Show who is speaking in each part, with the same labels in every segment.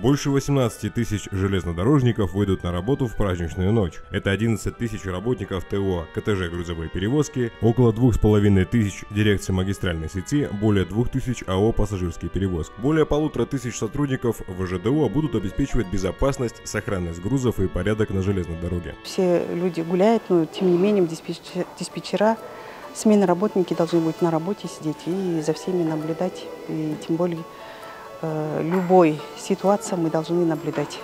Speaker 1: Больше 18 тысяч железнодорожников выйдут на работу в праздничную ночь. Это 11 тысяч работников ТО, КТЖ «Грузовые перевозки», около 2,5 тысяч дирекций магистральной сети, более 2 тысяч АО «Пассажирские перевозки». Более полутора тысяч сотрудников ВЖДО будут обеспечивать безопасность, сохранность грузов и порядок на железной дороге.
Speaker 2: Все люди гуляют, но тем не менее диспетчера, смены работники должны быть на работе сидеть и за всеми наблюдать. И тем более э, любой ситуации мы должны наблюдать.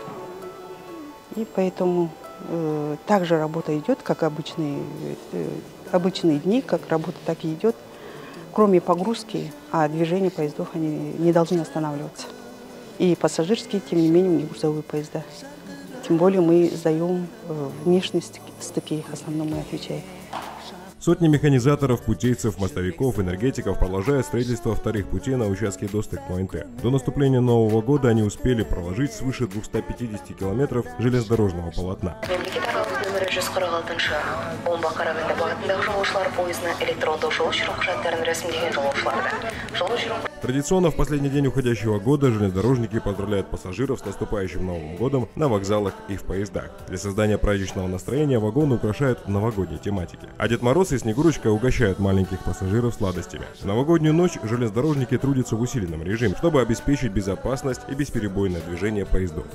Speaker 2: И поэтому э, также работа идет, как обычные, э, обычные дни, как работа так и идет. Кроме погрузки, а движение поездов они не должны останавливаться. И пассажирские, тем не менее, не грузовые поезда. Тем более мы сдаем э, внешность стыки, в основном мы отвечаем.
Speaker 1: Сотни механизаторов, путейцев, мостовиков, энергетиков продолжают строительство вторых путей на участке достык МНТ. До наступления Нового года они успели проложить свыше 250 километров железнодорожного полотна.
Speaker 3: жүз қырық алтыншы омбы қарағанды бағытындағы жолаушылар пойызына электрондық жол жүру құжаттарын рәсімдеген жолаушыларды жол жүру
Speaker 1: Традиционно в последний день уходящего года железнодорожники поздравляют пассажиров с наступающим Новым годом на вокзалах и в поездах. Для создания праздничного настроения вагоны украшают новогодней тематики. А Дед Мороз и Снегурочка угощают маленьких пассажиров сладостями. В новогоднюю ночь железнодорожники трудятся в усиленном режиме, чтобы обеспечить безопасность и бесперебойное движение поездов.